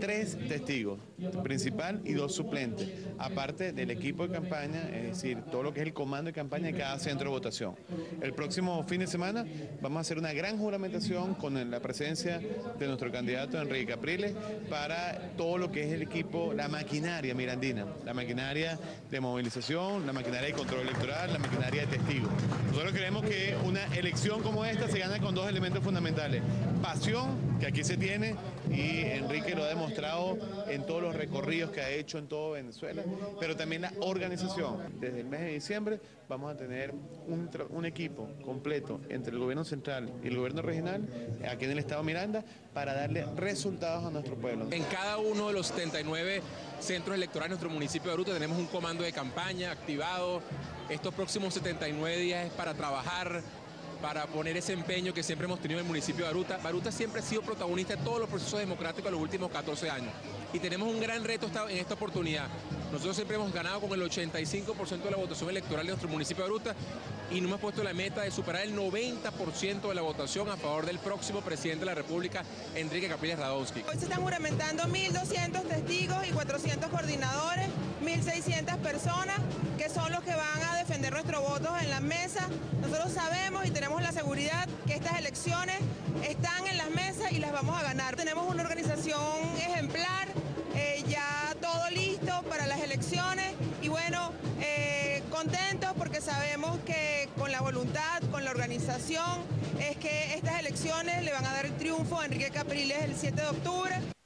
Tres testigos, principal y dos suplentes, aparte del equipo de campaña, es decir, todo lo que es el comando de campaña de cada centro de votación. El próximo fin de semana vamos a hacer una gran juramentación con la presencia de nuestro candidato Enrique Capriles para todo lo que es el equipo, la maquinaria mirandina, la maquinaria de movilización, la maquinaria de control electoral, la maquinaria de testigos. Nosotros creemos que una elección como esta se gana con dos elementos fundamentales. Pasión, que aquí se tiene, y Enrique lo ha demostrado en todos los recorridos que ha hecho en todo Venezuela, pero también la organización. Desde el mes de diciembre vamos a tener un, equipo completo entre el gobierno central y el gobierno regional, aquí en el estado Miranda, para darle resultados a nuestro pueblo. En cada uno de los 79 centros electorales de nuestro municipio de Aruta tenemos un comando de campaña activado. Estos próximos 79 días es para trabajar para poner ese empeño que siempre hemos tenido en el municipio de Baruta. Baruta siempre ha sido protagonista de todos los procesos democráticos de los últimos 14 años. Y tenemos un gran reto en esta oportunidad. Nosotros siempre hemos ganado con el 85% de la votación electoral de nuestro municipio de Baruta y nos hemos puesto la meta de superar el 90% de la votación a favor del próximo presidente de la República, Enrique Capriles Radonsky. Hoy se están juramentando 1.200 1.600 personas que son los que van a defender nuestros votos en la mesa. Nosotros sabemos y tenemos la seguridad que estas elecciones están en las mesas y las vamos a ganar. Tenemos una organización ejemplar, eh, ya todo listo para las elecciones y bueno, eh, contentos porque sabemos que con la voluntad, con la organización, es que estas elecciones le van a dar el triunfo a Enrique Capriles el 7 de octubre.